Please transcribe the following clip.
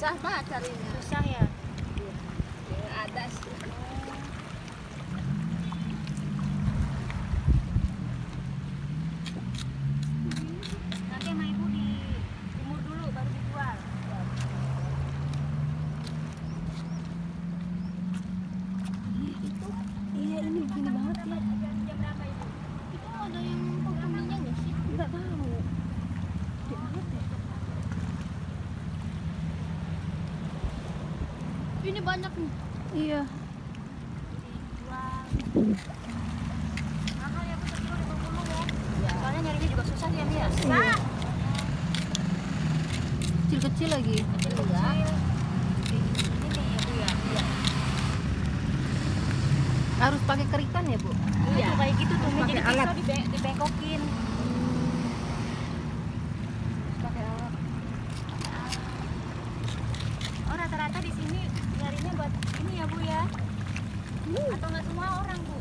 上嘛家里人呀。Ini banyak nih Iya. mahal ya bu sekilo lima puluh ya soalnya nyarinya juga susah ya Mia Iya. Kecil-kecil lagi. kecil kecil ini nih ya bu ya iya Harus pakai kerikan ya, Bu? iya kayak gitu tuh jadi pisau dibengkokin buat ini ya bu ya? Atau nggak semua orang bu